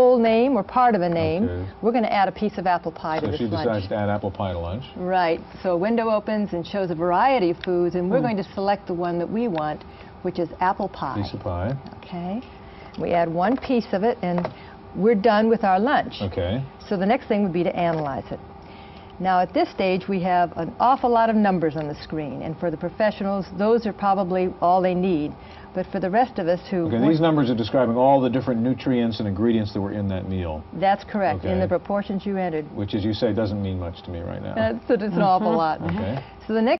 whole name or part of a name, Okay. we're going to add a piece of apple pie to So this she lunch. decides to add apple pie to lunch. Right. So a window opens and shows a variety of foods, and we're Hmm. going to select the one that we want, which is apple pie. Piece of pie. Okay. We add one piece of it, and we're done with our lunch. Okay. So the next thing would be to analyze it. Now at this stage we have an awful lot of numbers on the screen and for the professionals those are probably all they need. But for the rest of us who Okay, these numbers are describing all the different nutrients and ingredients that were in that meal, that's correct in the proportions you entered. which, as you say, doesn't mean much to me right now. That's, it's an awful lot. Okay. So the next